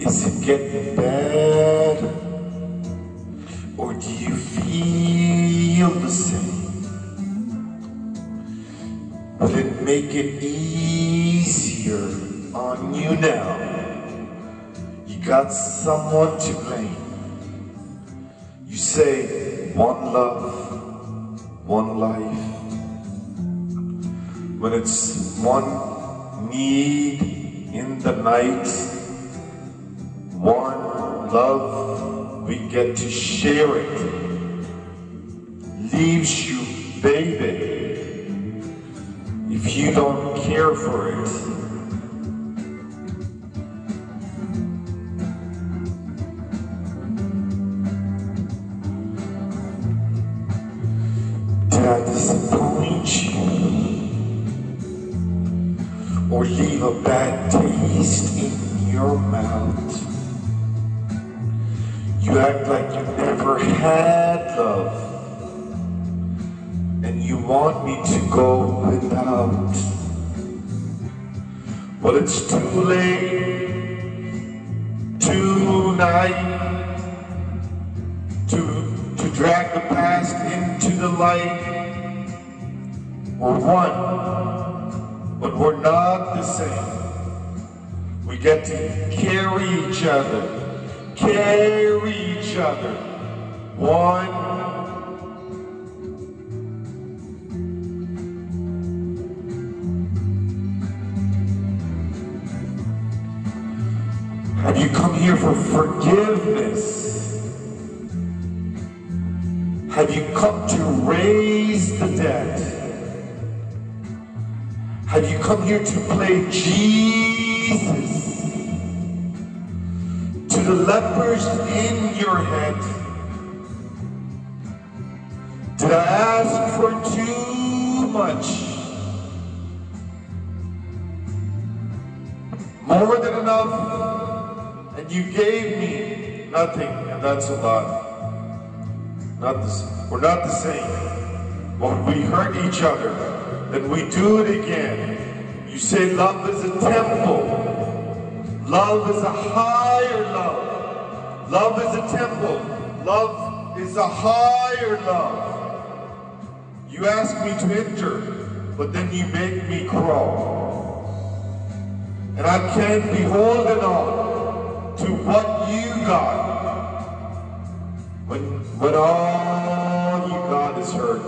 Is it getting better? Or do you feel the same? Will it make it easier on you now? You got someone to blame. You say, one love, one life. When it's one need in the night, love, we get to share it. Leaves you, baby, if you don't care for it. Did I disappoint you? Or leave a bad taste in your mouth? Act like you never had love. And you want me to go without. But it's too late tonight to, to drag the past into the light. We're one, but we're not the same. We get to carry each other, carry each other. One. Have you come here for forgiveness? Have you come to raise the dead? Have you come here to play Jesus the lepers in your head? Did I ask for too much? More than enough, and you gave me nothing, and that's a lot. Not the, we're not the same. When we hurt each other, then we do it again. You say love is a temple. Love is a higher love. Is a temple. Love is a higher love. You ask me to enter, but then you make me crawl. And I can't be holding on to what you got when, when all you got is hurt.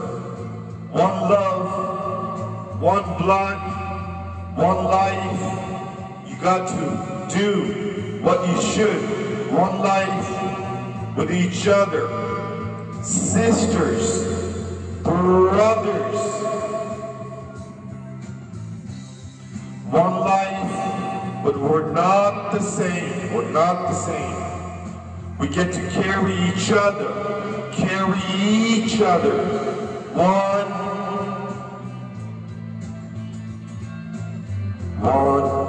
One love, one blood, one life. You got to do what you should one life with each other, sisters, brothers. One life, but we're not the same. We're not the same. We get to carry each other, carry each other. One, one.